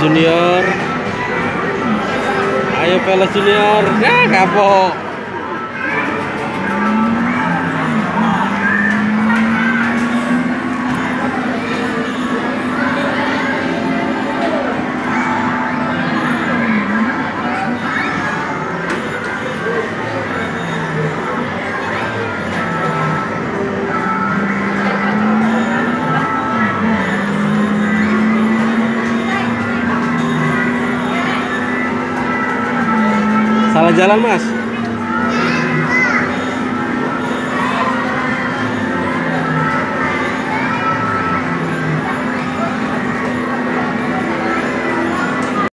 Junior. Ayo Peles Junior. Ya kapok Salah jalan, Mas.